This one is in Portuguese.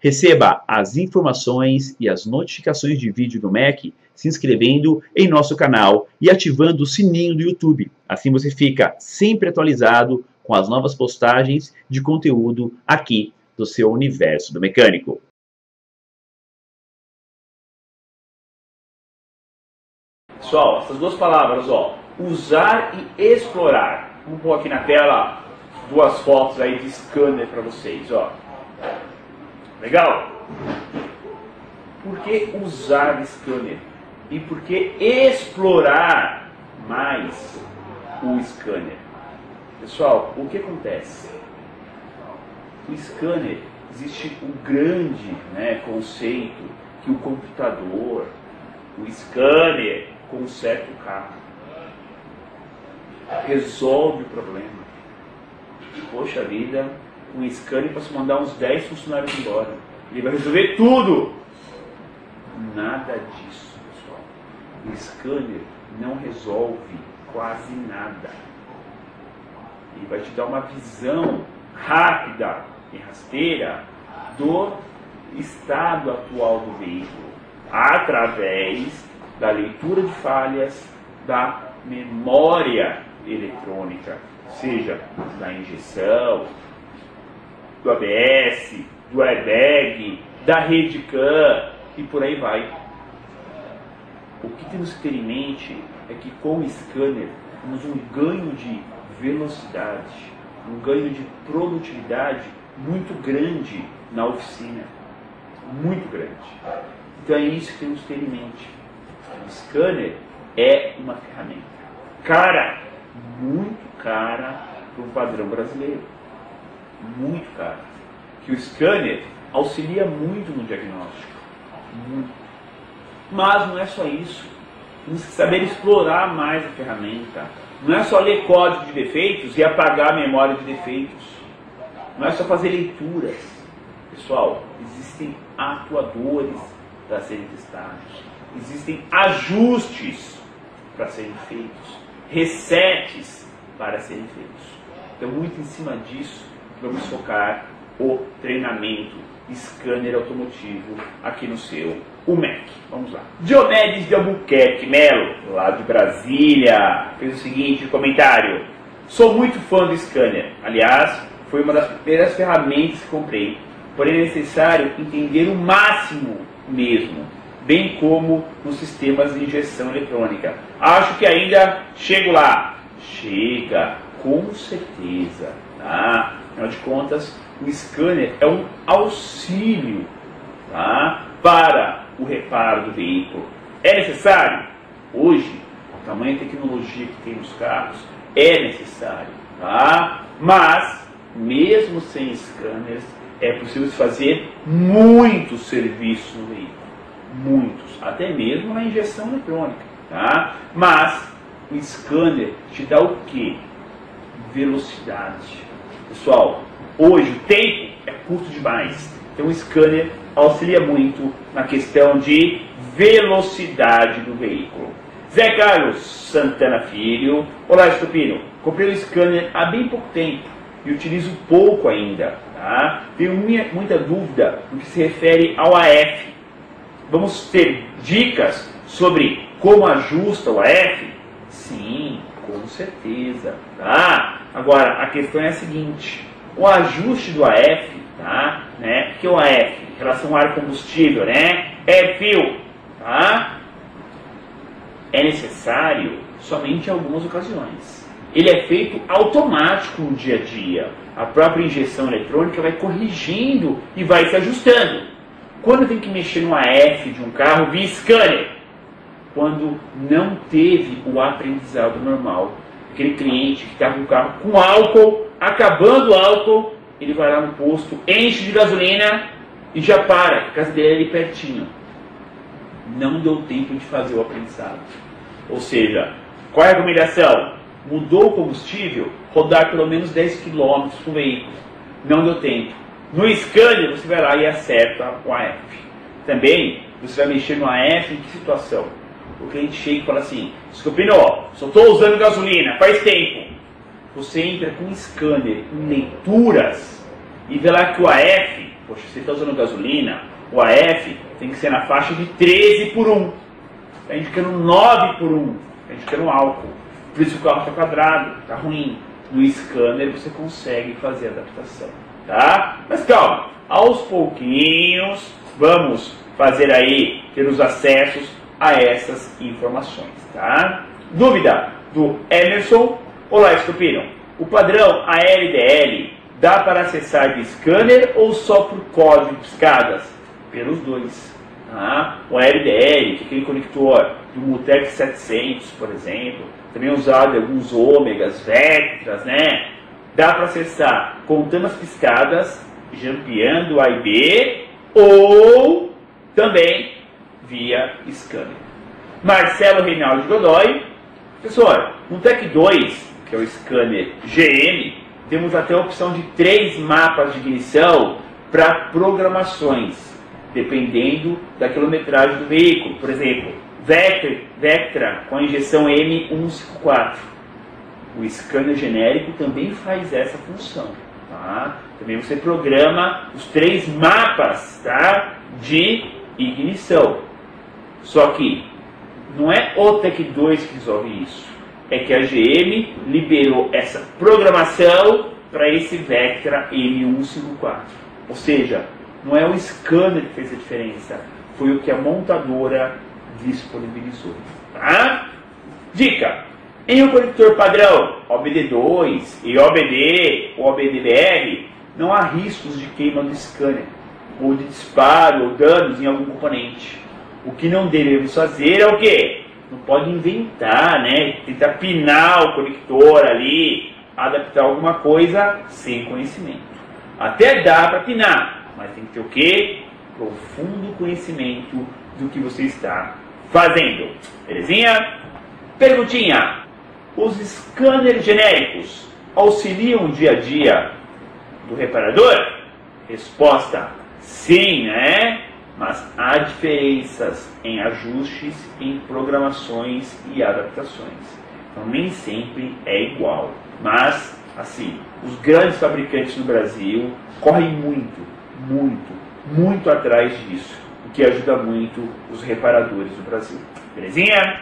Receba as informações e as notificações de vídeo do MEC se inscrevendo em nosso canal e ativando o sininho do YouTube. Assim você fica sempre atualizado com as novas postagens de conteúdo aqui do seu universo do mecânico. Pessoal, essas duas palavras, ó, usar e explorar. Vamos pôr aqui na tela duas fotos aí de scanner para vocês, ó. Legal? Por que usar scanner? E por que explorar mais o scanner? Pessoal, o que acontece? O scanner, existe um grande né, conceito que o computador, o scanner, conserta o carro. Resolve o problema. Poxa vida, um scanner para se mandar uns 10 funcionários embora. Ele vai resolver tudo. Nada disso, pessoal. O scanner não resolve quase nada. Ele vai te dar uma visão rápida e rasteira do estado atual do veículo através da leitura de falhas da memória eletrônica, seja da injeção, do ABS, do airbag, da rede CAN e por aí vai. O que temos que ter em mente é que com o scanner temos um ganho de velocidade, um ganho de produtividade muito grande na oficina. Muito grande. Então é isso que temos que ter em mente. O scanner é uma ferramenta cara, muito cara para o padrão brasileiro muito caro. Que o scanner auxilia muito no diagnóstico. Muito. Mas não é só isso. Temos que saber explorar mais a ferramenta. Não é só ler código de defeitos e apagar a memória de defeitos. Não é só fazer leituras. Pessoal, existem atuadores para serem testados. Existem ajustes para serem feitos. Resets para serem feitos. Então, muito em cima disso, vamos focar o treinamento scanner automotivo aqui no seu UMEC. Vamos lá. Diomedes de Albuquerque Melo, lá de Brasília, fez o seguinte comentário. Sou muito fã do scanner. Aliás, foi uma das primeiras ferramentas que comprei. Porém, é necessário entender o máximo mesmo, bem como nos sistemas de injeção eletrônica. Acho que ainda chego lá. Chega, com certeza. Tá? Afinal de contas, o scanner é um auxílio tá? para o reparo do veículo. É necessário? Hoje, a tamanha tecnologia que tem nos carros, é necessário. Tá? Mas, mesmo sem scanners, é possível fazer muitos serviços no veículo. Muitos. Até mesmo na injeção eletrônica. Tá? Mas, o scanner te dá o que? Velocidade Pessoal, hoje o tempo é curto demais. Então o scanner auxilia muito na questão de velocidade do veículo. Zé Carlos Santana Filho. Olá, Estupino. Comprei o scanner há bem pouco tempo e utilizo pouco ainda. Tá? Tenho muita dúvida no que se refere ao AF. Vamos ter dicas sobre como ajusta o AF? Sim, certeza. Tá? Agora, a questão é a seguinte: o ajuste do AF, tá? Né? Que o AF, em relação ao ar combustível, né? É fio, tá? É necessário somente em algumas ocasiões. Ele é feito automático no dia a dia. A própria injeção eletrônica vai corrigindo e vai se ajustando. Quando tem que mexer no AF de um carro via scanner? Quando não teve o aprendizado normal aquele cliente que com o carro com álcool, acabando o álcool, ele vai lá no posto, enche de gasolina e já para, a casa dele é ali pertinho. Não deu tempo de fazer o aprendizado. Ou seja, qual é a recomendação? Mudou o combustível, rodar pelo menos 10 km com o veículo. Não deu tempo. No scanner, você vai lá e acerta o AF. Também, você vai mexer no AF em que situação? O cliente chega e fala assim, Scopino, só estou usando gasolina, faz tempo. Você entra com um scanner em leituras e vê lá que o AF Poxa, você está usando gasolina, o AF tem que ser na faixa de 13 por 1. A gente quer um 9 por 1. A gente quer um álcool. Por isso o carro está quadrado, está ruim. No scanner você consegue fazer a adaptação. Tá? Mas calma, aos pouquinhos vamos fazer aí, ter os acessos a essas informações. Tá? Dúvida do Emerson. Olá, Estupino. O padrão ALDL dá para acessar de scanner ou só por código de escadas? Pelos dois. Tá? O ALDL, que é aquele conector do Mutex 700, por exemplo, também usado em alguns ômegas, vectras, né? Dá para acessar contando as piscadas, jampeando A e B, ou também via scanner. Marcelo Reinaldo Godoy, professor, no TEC 2, que é o scanner GM, temos até a opção de três mapas de ignição para programações, dependendo da quilometragem do veículo. Por exemplo, Vectra, com a injeção M154. O scanner genérico também faz essa função. Tá? Também você programa os três mapas tá? de ignição. Só que não é o TEC 2 que resolve isso. É que a GM liberou essa programação para esse Vectra M154. Ou seja, não é o scanner que fez a diferença, foi o que a montadora disponibilizou. Tá? Dica: em um conector padrão OBD2 e OBD ou OBDBR, não há riscos de queima do scanner, ou de disparo ou danos em algum componente. O que não devemos fazer é o quê? Não pode inventar, né? Tentar pinar o conector ali, adaptar alguma coisa sem conhecimento. Até dá para pinar, mas tem que ter o quê? Profundo conhecimento do que você está fazendo. Belezinha? Perguntinha: os scanners genéricos auxiliam o dia a dia do reparador? Resposta: sim, né? Mas há diferenças em ajustes, em programações e adaptações. Então nem sempre é igual. Mas, assim, os grandes fabricantes no Brasil correm muito, muito, muito atrás disso que ajuda muito os reparadores do Brasil. Belezinha?